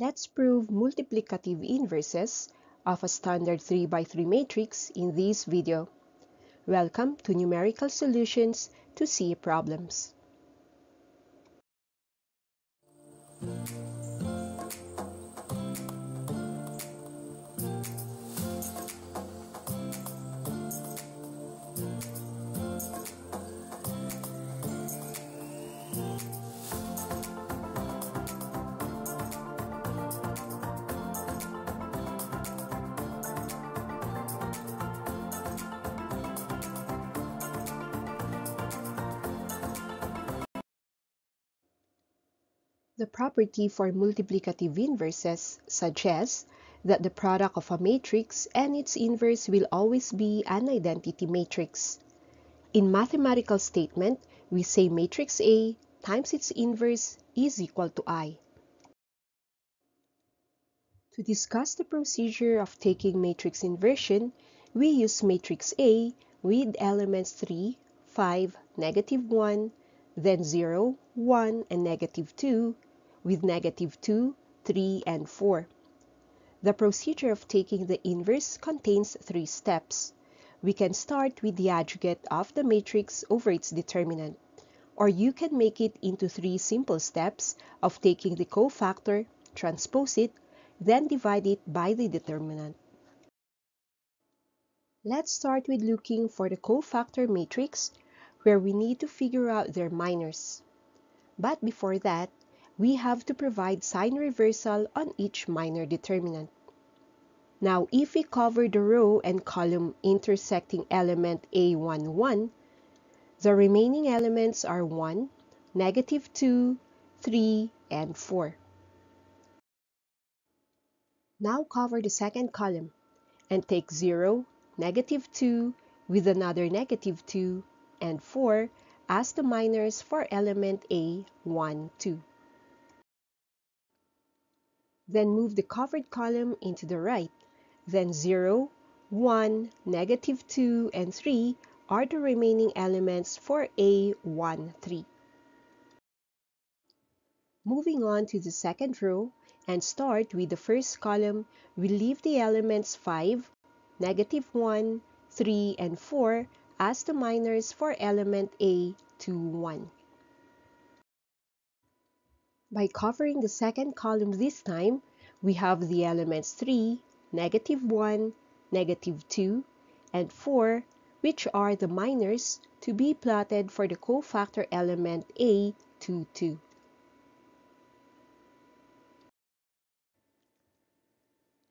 Let's prove multiplicative inverses of a standard 3 by 3 matrix in this video. Welcome to Numerical Solutions to C Problems. The property for multiplicative inverses suggests that the product of a matrix and its inverse will always be an identity matrix. In mathematical statement, we say matrix A times its inverse is equal to I. To discuss the procedure of taking matrix inversion, we use matrix A with elements 3, 5, negative 1, then 0, 1, and negative 2, with negative 2, 3, and 4. The procedure of taking the inverse contains three steps. We can start with the adjugate of the matrix over its determinant, or you can make it into three simple steps of taking the cofactor, transpose it, then divide it by the determinant. Let's start with looking for the cofactor matrix where we need to figure out their minors. But before that, we have to provide sign reversal on each minor determinant. Now, if we cover the row and column intersecting element A11, the remaining elements are 1, negative 2, 3, and 4. Now cover the second column and take 0, negative 2 with another negative 2 and 4 as the minors for element A, 1, 2. Then move the covered column into the right. Then 0, 1, negative 2, and 3 are the remaining elements for A1, 3. Moving on to the second row and start with the first column, we leave the elements 5, negative 1, 3, and 4 as the minors for element A, 2, 1. By covering the second column this time, we have the elements 3, negative 1, negative 2, and 4, which are the minors to be plotted for the cofactor element A22. 2, 2.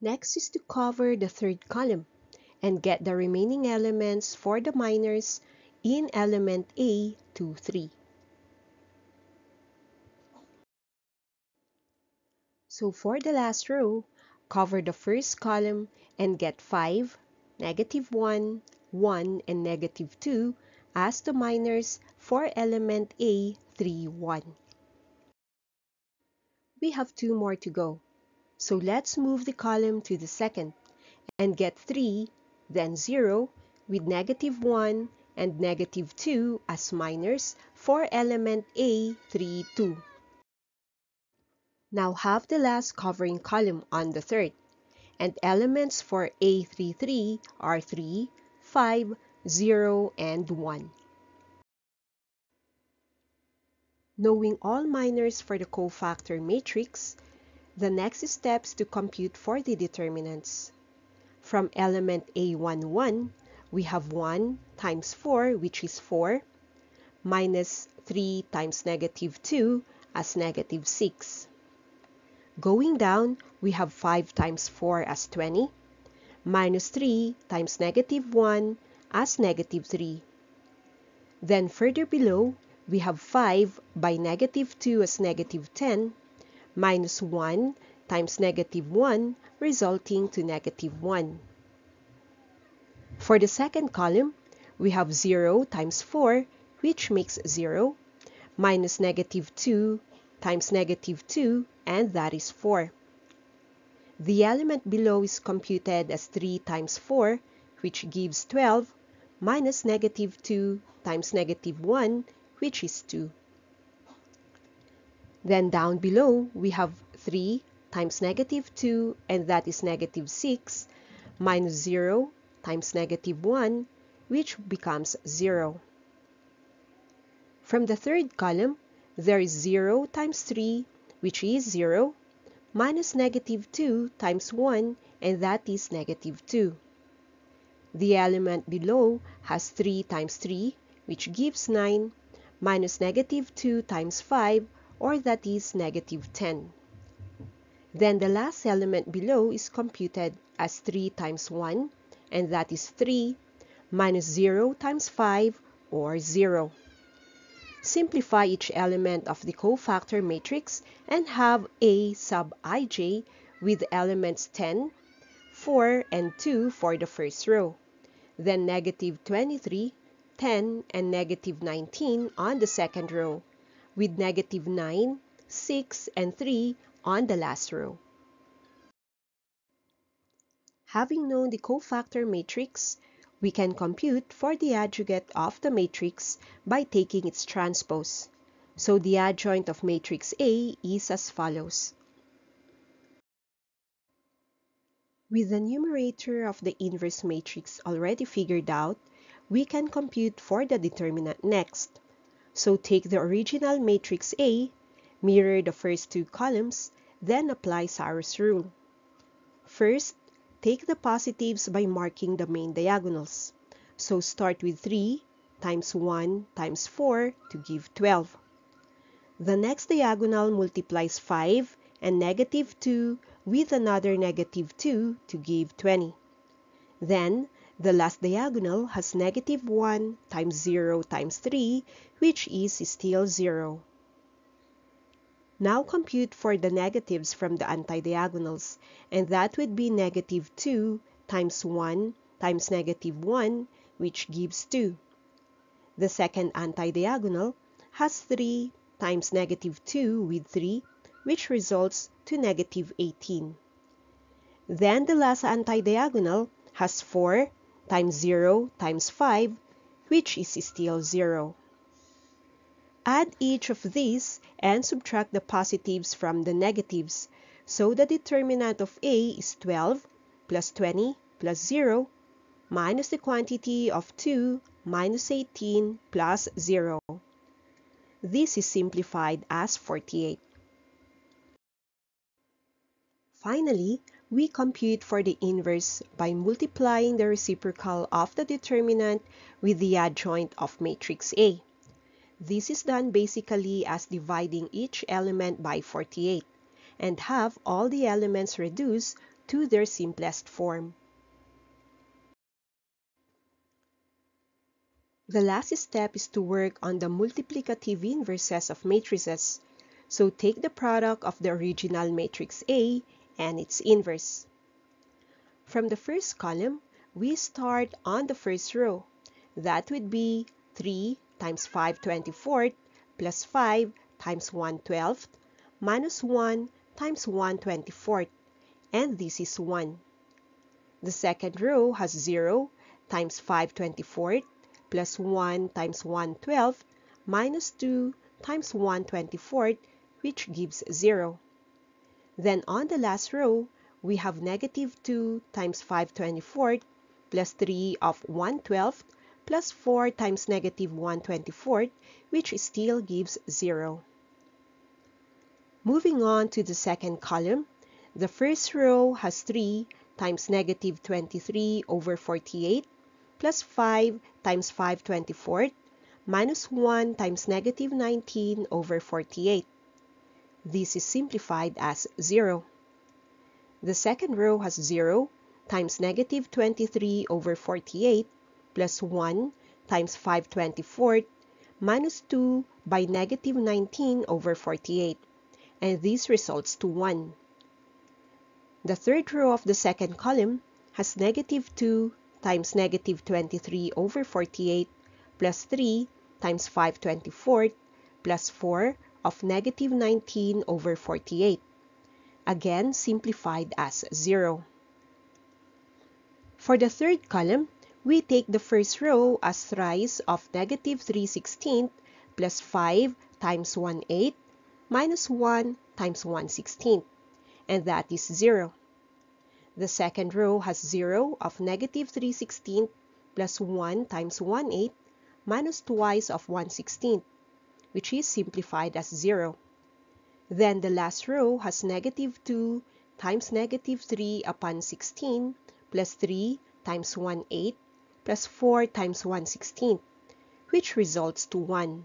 Next is to cover the third column and get the remaining elements for the minors in element A23. So for the last row, cover the first column and get 5, negative 1, 1, and negative 2 as the minors for element A, 3, 1. We have two more to go. So let's move the column to the second and get 3, then 0 with negative 1 and negative 2 as minors for element A, 3, 2. Now have the last covering column on the third, and elements for A33 are 3, 5, 0, and 1. Knowing all minors for the cofactor matrix, the next steps to compute for the determinants. From element A11, we have 1 times 4, which is 4, minus 3 times negative 2 as negative 6. Going down, we have 5 times 4 as 20, minus 3 times negative 1 as negative 3. Then further below, we have 5 by negative 2 as negative 10, minus 1 times negative 1 resulting to negative 1. For the second column, we have 0 times 4 which makes 0, minus negative 2 times negative 2 and that is 4. The element below is computed as 3 times 4, which gives 12, minus negative 2 times negative 1, which is 2. Then down below, we have 3 times negative 2, and that is negative 6, minus 0 times negative 1, which becomes 0. From the third column, there is 0 times 3, which is 0, minus negative 2 times 1, and that is negative 2. The element below has 3 times 3, which gives 9, minus negative 2 times 5, or that is negative 10. Then the last element below is computed as 3 times 1, and that is 3, minus 0 times 5, or 0. Simplify each element of the cofactor matrix and have A sub ij with elements 10, 4, and 2 for the first row. Then negative 23, 10, and negative 19 on the second row, with negative 9, 6, and 3 on the last row. Having known the cofactor matrix, we can compute for the adjugate of the matrix by taking its transpose. So the adjoint of matrix A is as follows. With the numerator of the inverse matrix already figured out, we can compute for the determinant next. So take the original matrix A, mirror the first two columns, then apply Sarrus rule. First, Take the positives by marking the main diagonals. So start with 3 times 1 times 4 to give 12. The next diagonal multiplies 5 and negative 2 with another negative 2 to give 20. Then, the last diagonal has negative 1 times 0 times 3, which is still 0. Now compute for the negatives from the antidiagonals, and that would be negative 2 times 1 times negative 1, which gives 2. The second antidiagonal has 3 times negative 2 with 3, which results to negative 18. Then the last antidiagonal has 4 times 0 times 5, which is still 0. Add each of these and subtract the positives from the negatives. So the determinant of A is 12 plus 20 plus 0 minus the quantity of 2 minus 18 plus 0. This is simplified as 48. Finally, we compute for the inverse by multiplying the reciprocal of the determinant with the adjoint of matrix A. This is done basically as dividing each element by 48 and have all the elements reduced to their simplest form. The last step is to work on the multiplicative inverses of matrices. So take the product of the original matrix A and its inverse. From the first column, we start on the first row. That would be 3 times 5 24th plus 5 times 1 12th minus 1 times 1 24th, and this is 1. The second row has 0 times 5 24th plus 1 times 1 12th minus 2 times 1 24th, which gives 0. Then on the last row, we have negative 2 times 5 24th plus 3 of 1 12th plus 4 times negative 124, which still gives 0. Moving on to the second column, the first row has 3 times negative 23 over 48 plus 5 times 524 minus 1 times negative 19 over 48. This is simplified as 0. The second row has 0 times negative 23 over 48 plus 1 times 524 minus 2 by negative 19 over 48, and this results to 1. The third row of the second column has negative 2 times negative 23 over 48 plus 3 times 524 plus 4 of negative 19 over 48, again simplified as 0. For the third column, we take the first row as thrice of negative 3 16th plus 5 times 1 8 minus 1 times 1 16th. and that is 0. The second row has 0 of negative 3 16 plus 1 times 1 8 minus twice of 1 16, which is simplified as 0. Then the last row has negative 2 times negative 3 upon 16 plus 3 times 1 8 plus 4 times 1 16, which results to 1.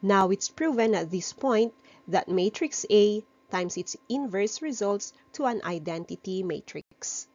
Now it's proven at this point that matrix A times its inverse results to an identity matrix.